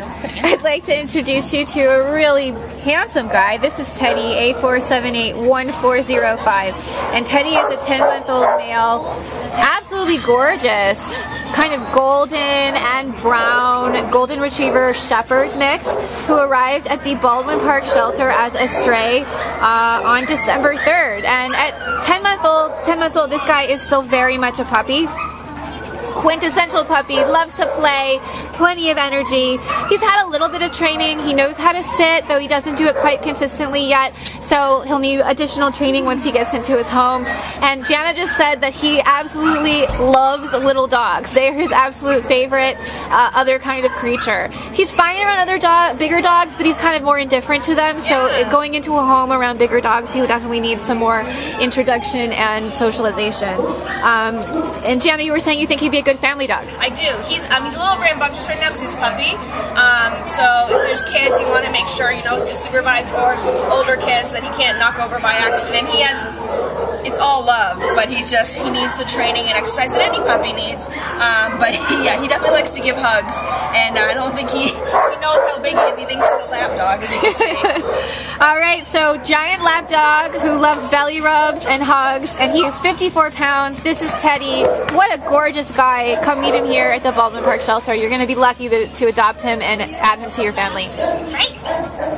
I'd like to introduce you to a really handsome guy. This is Teddy, A4781405. And Teddy is a 10 month old male, absolutely gorgeous, kind of golden and brown golden retriever shepherd mix who arrived at the Baldwin Park shelter as a stray uh, on December 3rd. And at 10 month old, 10 months old, this guy is still very much a puppy quintessential puppy, loves to play, plenty of energy. He's had a little bit of training. He knows how to sit, though he doesn't do it quite consistently yet. So he'll need additional training once he gets into his home. And Jana just said that he absolutely loves little dogs. They are his absolute favorite uh, other kind of creature. He's fine around other dog, bigger dogs, but he's kind of more indifferent to them. So yeah. going into a home around bigger dogs, he would definitely need some more introduction and socialization. Um, and Jana, you were saying you think he'd be a good family dog. I do. He's um, he's a little rambunctious right now because he's a puppy. Um, so if there's kids, you want to make sure you know to supervise or older kids that he can't knock over by accident. He has it's all love, but he's just he needs the training and exercise that any puppy needs. Um, but yeah, he definitely likes to give hugs, and I don't think he he knows how big he is. He thinks he's a lap dog, as you can see. All right, so giant lap dog who loves belly rubs and hugs, and he is 54 pounds. This is Teddy. What a gorgeous guy. Come meet him here at the Baldwin Park Shelter. You're going to be lucky to, to adopt him and add him to your family. Right.